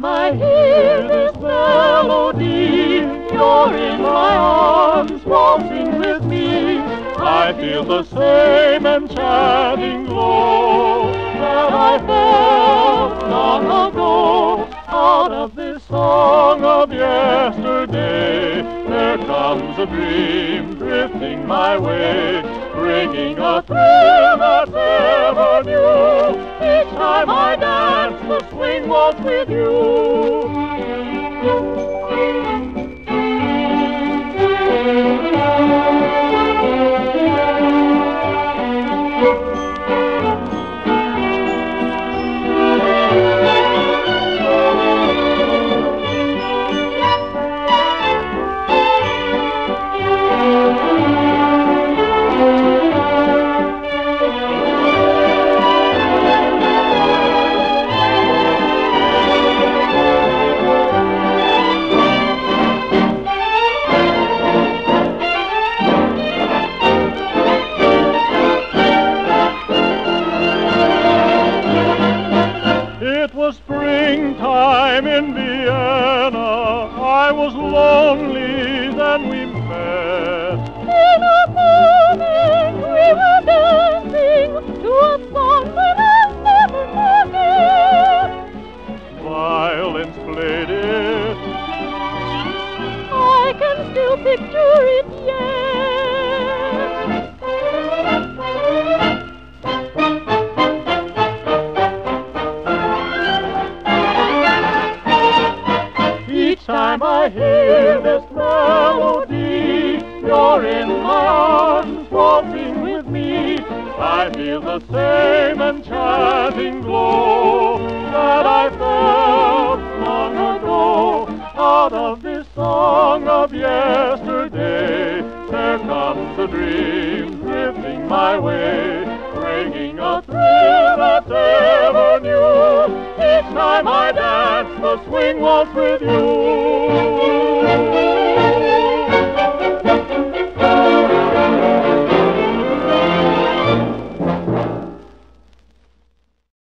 time I hear this melody, you're in my arms, waltzing with me. I feel the same enchanting glow that I felt long ago. Out of this song of yesterday, there comes a dream drifting my way, bringing a thrill that's ever new. Each time I dance waltz with you. It was springtime in Vienna. I was lonely, then we met. In a moment we were dancing to a song that I'll never forget. Violins played it. I can still picture it yet. Time I hear this melody, you're in my arms, waltzing with me. I feel the same enchanting glow that I felt long ago. Out of this song of yesterday, there comes a dream drifting my way, bringing a thrill that's ever new. Each time I the swing waltz with you.